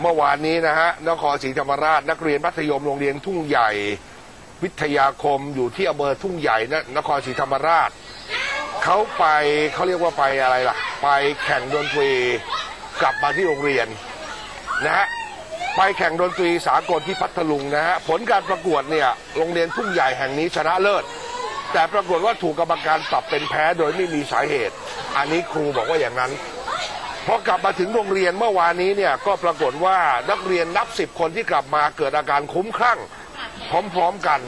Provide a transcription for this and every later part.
เมื่อวานนี้นะฮะนครศรีธรรมราชนักเรียนมัธยมโรงเรียนทุ่งใหญ่ วิทยาคมอยู่ที่อำเภอทุ่งใหญ่นะนครศรีธรรมราชเขาไปเขาเรียกว่าไปอะไรล่ะ ไปแข่งดนตรีกลับมาที่โรงเรียนนะฮะไปแข่งดนตรีสากลที่พัทลุงนะฮะผลการประกวดเนี่ยโรงเรียนทุ่งใหญ่แห่งนี้ชนะเลิศ แต่ปรากฏว่าถูกกรรมการปรับเป็นแพ้โดยไม่มีสาเหตุ อันนี้ครูบอกว่าอย่างนั้น พอกลับมาถึงโรงเรียนเมื่อวานนี้เนี่ยก็ปรากฏว่านักเรียนนับสิบคนที่กลับมาเกิดอาการคุ้มคลั่ง พร้อมๆกัน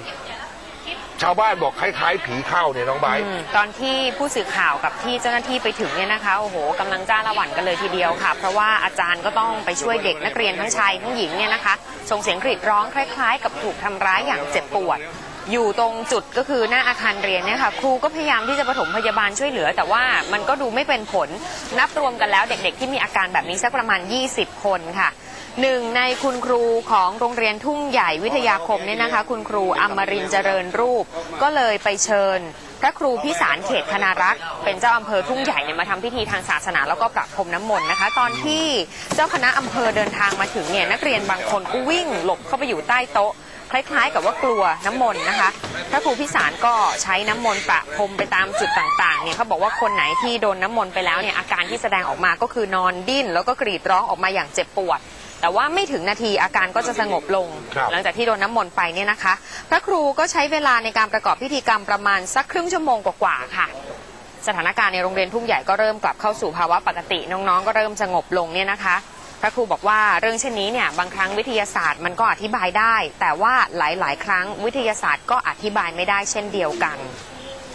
ชาวบ้านบอกคล้ายๆผีเข้าเนี่ยน้องไบร์ท อืมตอนที่ผู้สื่อข่าวกับที่เจ้าหน้าที่ไปถึงเนี่ยนะคะ โอ้โหกำลังจ้าละหวันกันเลยทีเดียวค่ะ เพราะว่าอาจารย์ก็ต้องไปช่วยเด็กนักเรียนทั้งชายทั้งหญิงเนี่ยนะคะส่งเสียงกรีดร้องคล้าย ๆ กับถูกทำร้ายอย่างเจ็บปวด อยู่ตรงจุดก็คือหน้าอาคารเรียนเนี่ยค่ะครูก็พยายามที่จะปฐมพยาบาลช่วยเหลือ แต่ว่ามันก็ดูไม่เป็นผลนับรวมกันแล้วเด็กๆ ที่มีอาการแบบนี้สักประมาณ 20 คนค่ะหนึ่งในคุณครูของโรงเรียนทุ่งใหญ่วิทยาคมเนี่ยนะคะ คุณครูอมรินเจริญรูป ก็เลยไปเชิญ พระครูพิสารเขตคณารักษ์เป็นเจ้าอำเภอทุ่งใหญ่เนี่ยมาทำพิธีทางศาสนาแล้วก็ประพรมน้ำมนต์นะคะ ตอนที่เจ้าคณะอำเภอเดินทางมาถึงเนี่ยนักเรียนบางคนก็วิ่งหลบเข้าไปอยู่ใต้โต๊ะ คล้ายๆ กับว่ากลัวน้ำมนต์นะคะพระครูพิสารก็ใช้น้ำมนต์ประพรมไปตามจุดต่างๆเนี่ยเขาบอกว่าคนไหนที่โดนน้ำมนต์ไปแล้วเนี่ยอาการที่แสดงออกมาก็คือนอนดิ้น แล้วก็กรีดร้องออกมาอย่างเจ็บปวด แต่ว่าไม่ถึงนาทีอาการก็จะสงบลง หลังจากที่โดนน้ำมนต์ไปเนี่ยนะคะ พระครูก็ใช้เวลาในการประกอบพิธีกรรมประมาณสักครึ่งชั่วโมงกว่าๆค่ะสถานการณ์ในโรงเรียนทุ่งใหญ่ก็เริ่มกลับเข้าสู่ภาวะปกติ น้องๆ ก็เริ่มสงบลงเนี่ยนะคะ ระครูบอกว่าเรื่องเช่นนี้เนี่ยบางครั้งวิทยาศาสตร์มันก็อธิบายได้ แต่ว่าหลาย ๆ ครั้งวิทยาศาสตร์ก็อธิบายไม่ได้เช่นเดียวกัน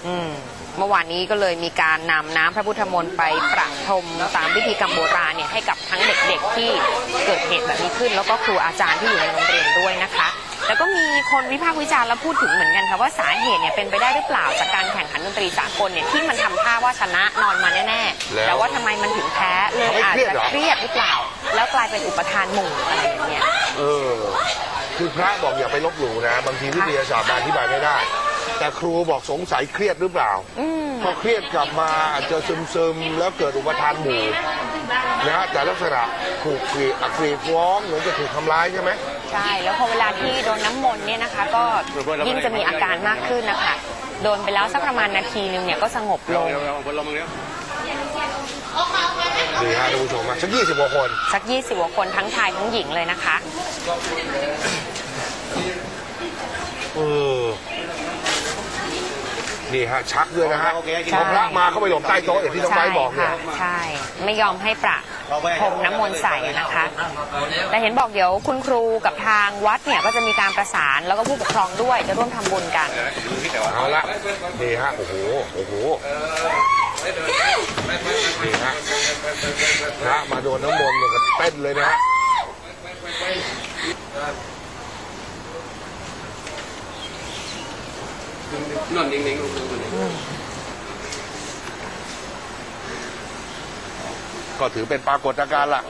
อืมเมื่อวานนี้ก็เลยมีการนำน้ำพระพุทธมนต์ไปประพรมตามพิธีกรรมโบราณเนี่ยให้กับทั้งเด็กๆที่เกิดเหตุแบบนี้ขึ้น แล้วก็ครูอาจารย์ที่อยู่ในโรงเรียนด้วยนะคะแล้วก็มีคนวิพากษ์วิจารณ์และพูดถึงเหมือนกันค่ะว่าสาเหตุเนี่ยเป็นไปได้หรือเปล่าจากการแข่งขันดนตรีสากลเนี่ยที่มันทำท่าว่าชนะนอนมาแน่ๆแล้วแต่ว่าทำไมมันถึงแพ้เลยอาจจะเครียดหรือเปล่า แล้วกลายเป็นอุปทานหมู่อะไรอย่างเงี้ยเออ คือพระบอกอย่าไปลบหลู่นะ บางทีวิทยาศาสตร์มาอธิบายไม่ได้ แต่ครูบอกสงสัยเครียดหรือเปล่า อืม พอเครียดกลับมาอาจจะซึมๆแล้วเกิดอุปทานหมู่นะฮะแต่ลักษณะถูกกรีดอักกรีดร้องเหมือนจะถูกทำร้ายใช่ไหม ใช่ แล้วพอเวลาที่โดนน้ำมนต์เนี่ยนะคะ ก็ยิ่งจะมีอาการมากขึ้นนะคะ โดนไปแล้วสักประมาณนาทีนึงเนี่ยก็สงบลงดีฮะท่านผู้ชมฮะสักยี่สิบกว่าคนสัก 20กว่าคนทั้งชายทั้งหญิงเลยนะคะ เออ นี่ฮะชักด้วยนะฮะโอเคโอเคพอพระมาเข้าไปหลบใต้โต๊ะอย่างที่น้องไบร์ทบอกเนี่ยใช่ค่ะ ใช่ ไม่ยอมให้ประพรมน้ำมนต์ใส่นะคะ แต่เห็นบอกเดี๋ยวคุณครูกับทางวัดเนี่ยก็จะมีการประสานแล้วก็ผู้ปกครองด้วยจะร่วมทำบุญกัน เอาละนี่ฮะ โอ้โห โอ้โหนี่ฮะพระมาโดนน้ำมนต์เนี่ยก็เต้นเลยนะฮะ นอนนิ่งๆลงดูเลยก็ถือเป็นปรากฏการณ์ละ